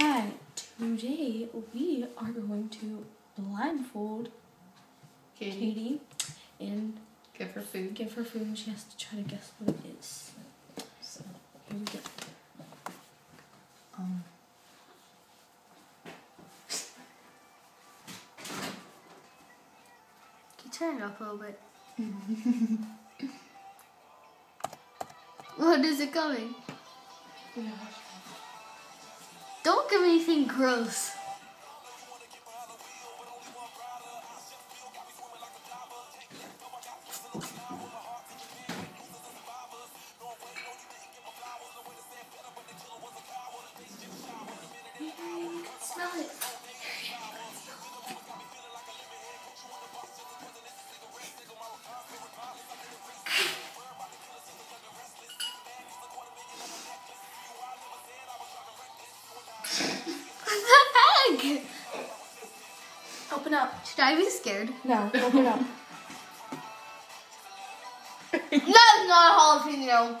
Hi, today we are going to blindfold Katie, Katie and give her food. give her food and she has to try to guess what it is. So here we go. Um, Can you turn it up a little bit? what is it coming? Don't give me anything gross. Should I be scared? No, open up. That's not a jalapeno.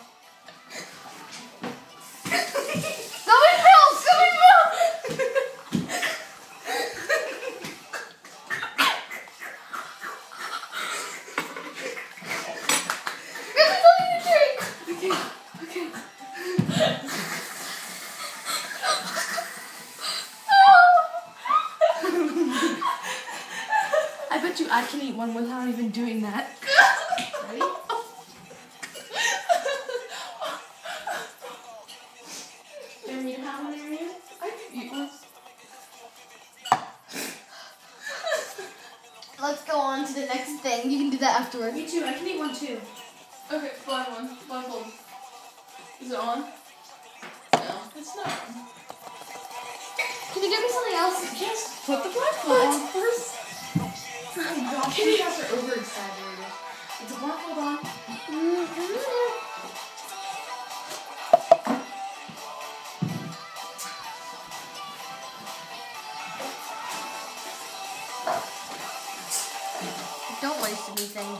Without even doing that. Ready? You want me to have one, Arianne? I could eat one. Let's go on to the next thing. You can do that afterwards. Me too. I can eat one too. Okay, blind one. Blindfold. Is it on? No, it's not. Can you give me something else? Just Put the blindfold on first. You guys are overexaggerated. It's a blindfold on. Don't waste anything.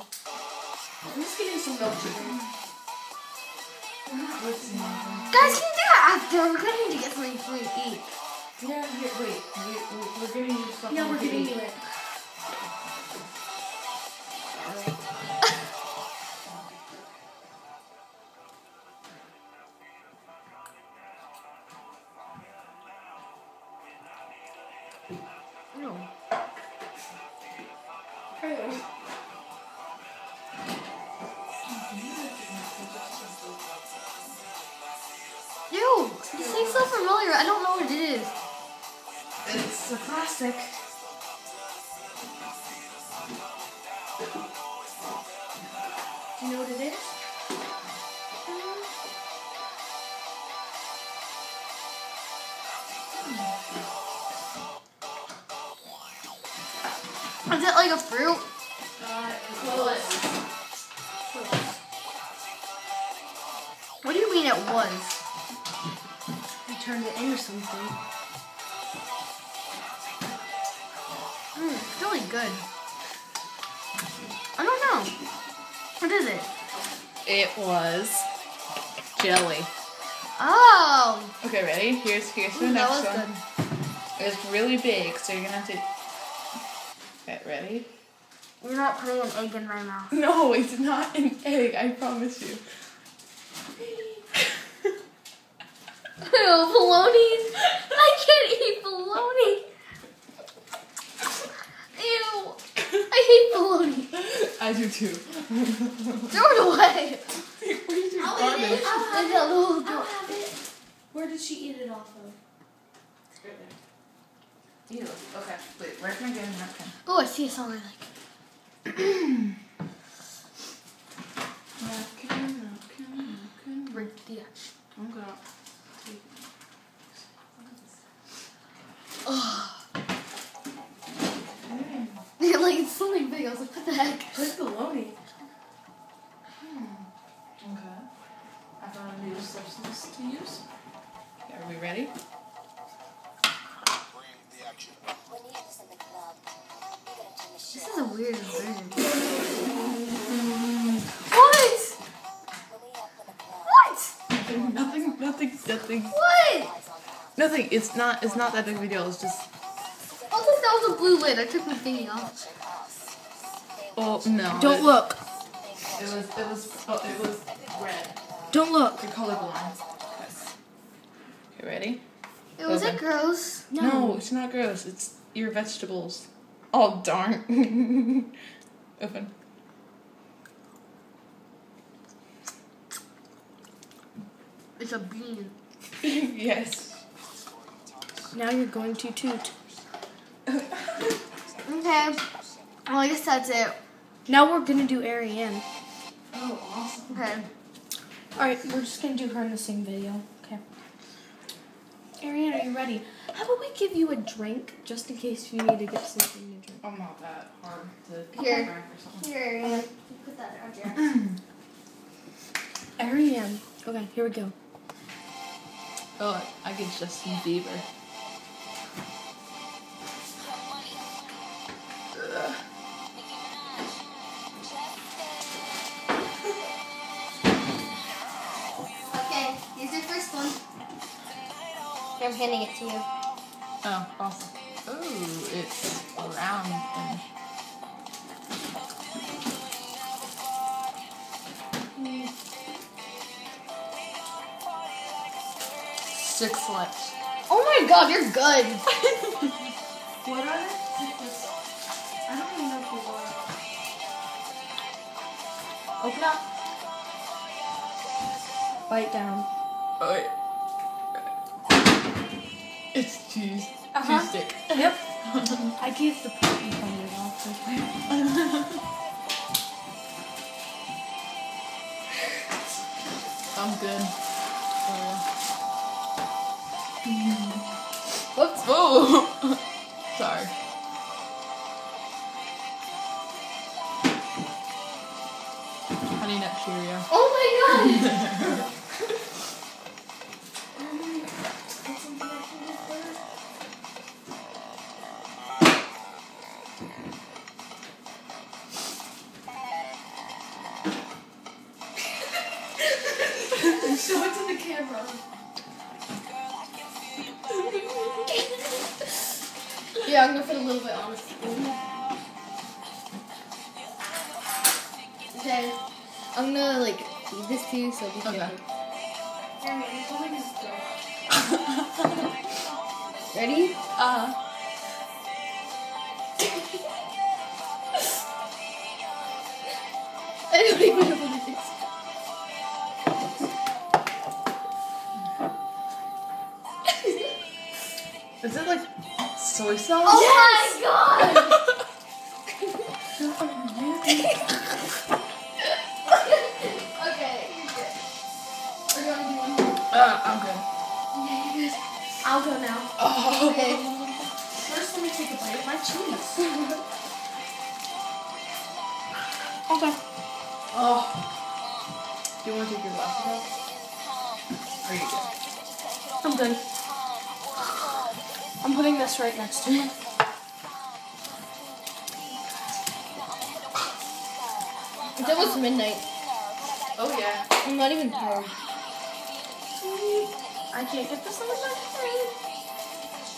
I'm just getting some milk. Guys, can you do that after? We're gonna need to get something for you to eat. Yeah, here, wait. We, we, we're giving you something. Yeah, we're giving you it. Ew, this thing's so familiar. I don't know what it is. It's a classic. Is it like a fruit? Uh. What do you mean it was? I turned it into something. Mm, it's really good. I don't know. What is it? It was jelly. Oh, Okay, ready? Here's here's the Ooh, that next was one. good. It's really big, so you're gonna have to. Okay, ready? You're not putting an egg in my mouth. No, it's not an egg. I promise you. Ew, bologna. I can't eat bologna. Ew. I hate bologna. I do too. Throw it away. Where's your garbage? It's a little I'll have it. Where did she eat it off of? Ew. Okay. Wait. Where can I get a napkin? Oh, I see a song I like. Napkin, napkin, napkin. Break the action. I'm gonna. take- like it's something big. I was like, what the heck? Nothing. What? Nothing. It's not. It's not that big of a deal. It's just. Oh, that was a blue lid. I took my thingy off. Oh no. Don't it, look. It was. It was. Oh, it was red. Don't look. You're colorblind. Okay, ready? It was it gross. No. no. it's not gross. It's your vegetables. Oh darn. Open. It's a bean. yes. Now you're going to toot. Okay. Well, I guess that's it. Now we're gonna do Arianne. Oh, awesome. Okay. Alright, we're just gonna do her in the same video. Okay. Arianne, are you ready? How about we give you a drink just in case you need to get something to drink? I'm not that hard to Here. crack or something. Here, Arianne. Put that out there. Arianne. Okay, here we go. Oh, I get Justin Bieber. Okay, here's your first one. Here, I'm handing it to you. Oh, awesome. Ooh, it's round and six left. Oh my god, you're good. What are they? Citrus. I don't even know if you are. Open up. Bite down. Oh, wait. It's cheese. Uh-huh. Cheese stick. Yep. I gave the protein powder off. I'm good. Whoops. Oh. Sorry. Honey Nut Cheerio. Oh my god. That's something I can do first. Show it to the camera. Yeah, I'm gonna put a little bit on. Okay. I'm gonna like feed this to you, so be Okay. careful. Aaron, you're holding. Ready? Uh. I don't even know what it is. Is it like soy sauce? Oh my god! okay, you're good. Are you gonna do one? Uh, I'm good. Yeah, you're good. I'll go now. Oh. Okay. First, let me take a bite of my cheese. okay. Oh. Do you want to take your glasses off? Are you good? I'm good. I'm putting this right next to me. It's almost midnight. Oh yeah. I'm not even tired. I can't get this on my head.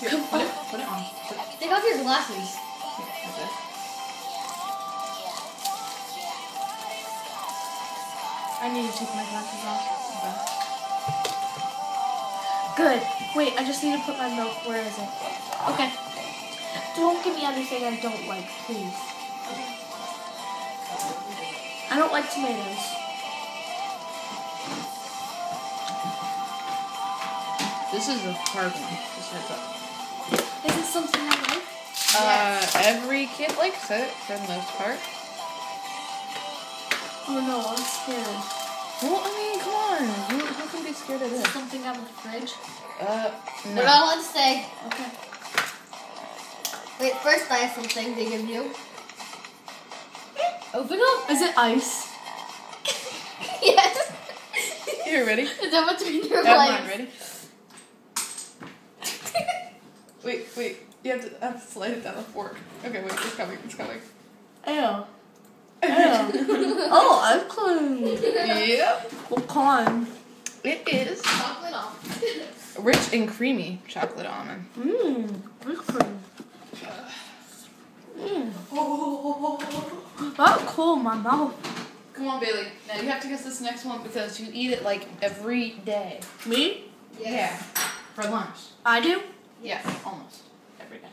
Here, put it, put it on. Put it, Take off your glasses. here, like. I need to take my glasses off. Okay. Good. Wait, I just need to put my milk. Where is it? Okay. Don't give me anything I don't like, please. I don't like tomatoes. This is a hard one. Just heads up. Is it something I like? Uh, every kid likes it for the most part. Oh no, I'm scared. Well, I mean, come on. Who, who can be scared of this? something out of the fridge? Uh, We're no. not allowed to say. Okay. Wait, first I have something to give you. Open up. Is it ice? yes. Here, ready? Is that between your Oh, mine, legs? ready? Wait, wait. You have to, I have to slide it down the fork. Okay, wait. It's coming. It's coming. Ew. Ew. oh, I'm clean. yep. What kind? It is. Chocolate off. Rich and creamy chocolate almond. Mmm, whipped cream. Mmm, that cool my mouth. Come on, Bailey. Now you have to guess this next one because you eat it like every day. Me? Yeah. For lunch. I do? Yeah, almost every day.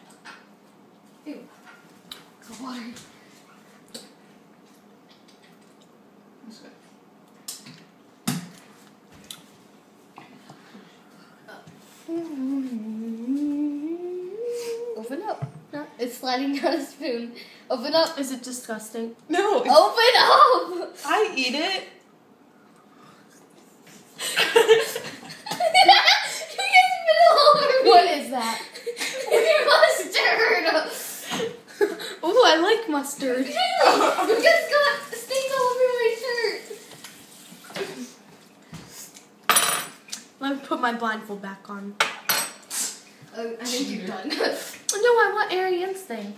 It's water. That's good. Open up. No, it's sliding down a spoon. Open up. Is it disgusting? No, Open up. I eat it. you spit all over me. What is that? It's mustard. Oh, I like mustard. you just got stains all over my shirt. Let me put my blindfold back on. Oh, I think you're done. No, I want Arianne's thing.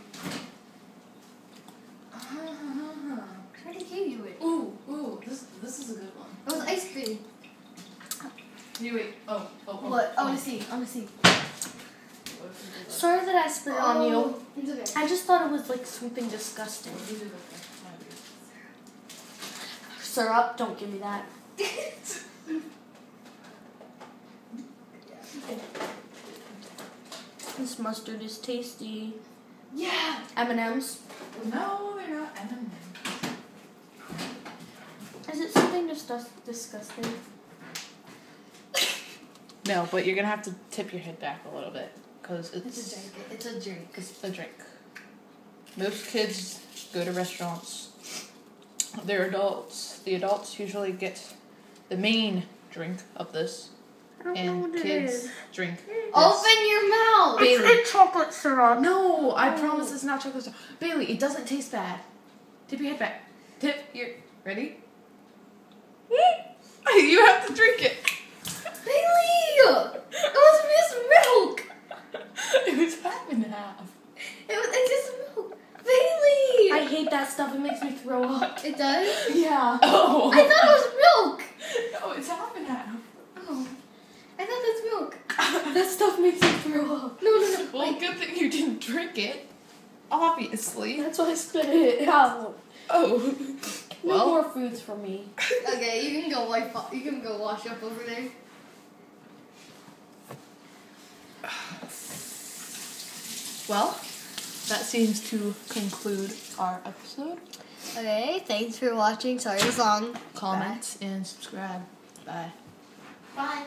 Ah, I already gave you it. Ooh, ooh, this this is a good one. It was ice cream. You wait. Oh, oh, oh. What? I oh. want to see. I want to see. What if we do this? Sorry that I spit on you. Oh, It's okay. I just thought it was like something disgusting. We do this. Might be. Syrup, don't give me that. This mustard is tasty. Yeah. M&M's. No, they're not M&M's. Is it something disgust- disgusting? No, but you're gonna have to tip your head back a little bit because It's it's a drink. It's a drink. it's a drink. Most kids go to restaurants. They're adults. The adults usually get the main drink of this, I don't know and kids drink. This. Open your mouth. Bailey. It's a chocolate syrup. No, I Oh. promise it's not chocolate. syrup. Bailey, it doesn't taste bad. Tip your head back. Tip your. Ready? you have to drink it. Bailey! It was just milk. it was half and half. It was it's just milk. Bailey! I hate that stuff. It makes me throw up. it does? Yeah. Oh. I thought it was milk. No, it's half and half. Oh. I thought that's milk. That stuff makes me throw up. No, no, no. Well, Like, good thing you didn't drink it. Obviously. That's why I spit it out. Oh. No Well. more foods for me. okay, you can go wipe. You can go wash up over there. Well, that seems to conclude our episode. Okay, thanks for watching. Sorry it was long. Comment and subscribe. Bye. Bye.